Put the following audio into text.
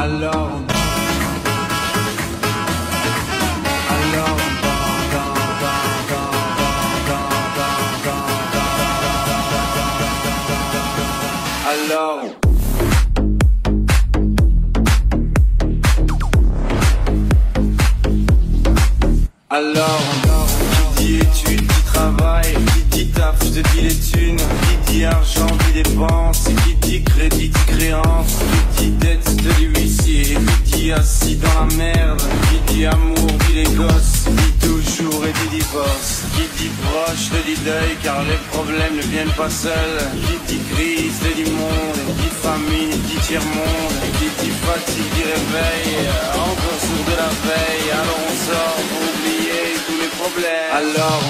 alors alors, Alors on Qui dit études, dit travail, qui dit taf, je te dis les thunes Qui dit argent, dit dépenses, qui dit crédit, dit créance dit dette, te dit qui dit assis dans la merde, qui dit amour, dit les gosses, dit toujours et dit divorce, qui dit proche, te dit deuil, car les problèmes ne viennent pas seuls, qui dit crise, te dit monde, qui dit famine, dit tiers-monde, qui dit fatigue, dit réveil, encore sourd de la veille, alors on sort pour oublier tous les problèmes. Alors